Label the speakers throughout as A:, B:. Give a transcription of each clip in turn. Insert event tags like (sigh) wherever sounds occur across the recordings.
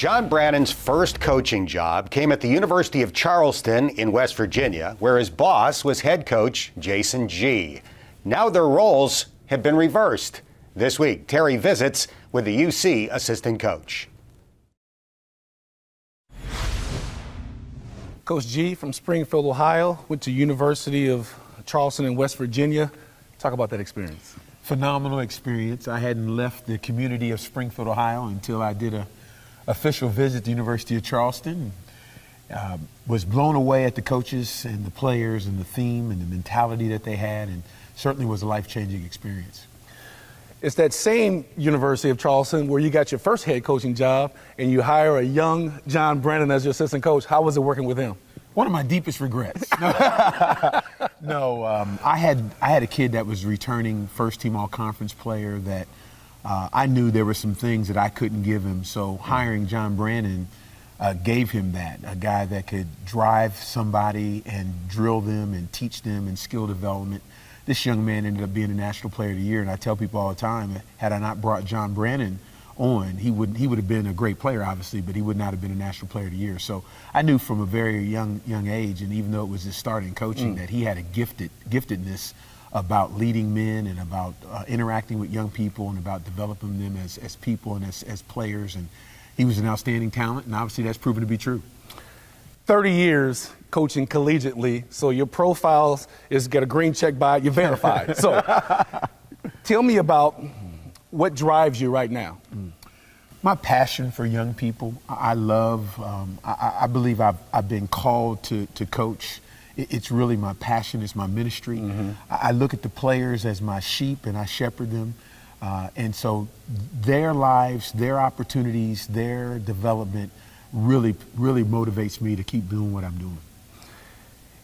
A: John Brannen's first coaching job came at the University of Charleston in West Virginia, where his boss was head coach Jayson Gee. Now their roles have been reversed. This week, Terry visits with the UC assistant coach.
B: Coach Gee from Springfield, Ohio, went to University of Charleston in West Virginia. Talk about that experience.
C: Phenomenal experience. I hadn't left the community of Springfield, Ohio until I did a official visit to the University of Charleston. Uh, was blown away at the coaches and the players and the theme and the mentality that they had, and certainly was a life changing experience.
B: It's that same University of Charleston where you got your first head coaching job and you hire a young John Brannen as your assistant coach. How was it working with him?
C: One of my deepest regrets. (laughs) no, um, I had I had a kid that was returning first team all conference player that uh, I knew there were some things that I couldn't give him. So hiring John Brannen uh, gave him that a guy that could drive somebody and drill them and teach them and skill development. This young man ended up being a national player of the year, and I tell people all the time, had I not brought John Brannen on, he would he would have been a great player, obviously, but he would not have been a national player of the year. So I knew from a very young young age, and even though it was his starting coaching, mm. that he had a gifted giftedness about leading men and about uh, interacting with young people and about developing them as, as people and as, as players. And he was an outstanding talent, and obviously that's proven to be true.
B: 30 years coaching collegiately, so your profiles is get a green check by it, you're verified. (laughs) so tell me about what drives you right now.
C: My passion for young people. I love, um, I, I, believe I've, I've been called to, to coach it's really my passion, it's my ministry. Mm-hmm. I look at the players as my sheep and I shepherd them. Uh, and so their lives, their opportunities, their development really, really motivates me to keep doing what I'm doing.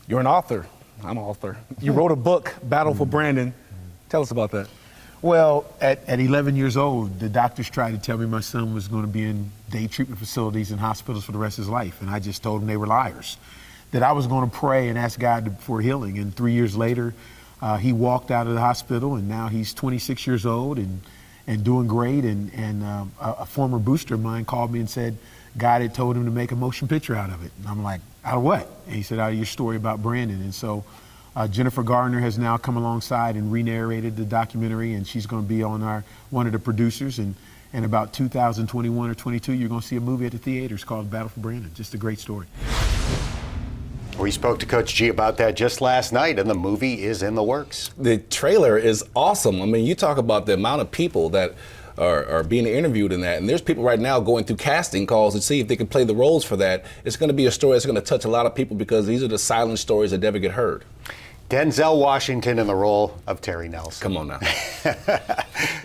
B: You're an author. I'm an author. You wrote a book, Battle for mm-hmm. Brandon. Tell us about that.
C: Well, at, at 11 years old, the doctors tried to tell me my son was going to be in day treatment facilities and hospitals for the rest of his life. And I just told them they were liars that I was going to pray and ask God for healing. And three years later, uh, he walked out of the hospital, and now he's 26 years old and and doing great. And and uh, a, a, former booster of mine called me and said God had told him to make a motion picture out of it. And I'm like, out of what? And he said, out of your story about Brandon. And so. Uh, Jennifer Gardner has now come alongside and re-narrated the documentary, and she's going to be on our one of the producers. And in about 2021 or 22, you're going to see a movie at the theaters called Battle for Brandon. Just a great story.
A: We spoke to Coach Gee about that just last night, and the movie is in the works.
D: The trailer is awesome. I mean, you talk about the amount of people that are, are, being interviewed in that. And there's people right now going through casting calls to see if they can play the roles for that. It's going to be a story that's going to touch a lot of people because these are the silent stories that never get heard.
A: Denzel Washington in the role of Terry Nelson.
D: Come on now. (laughs)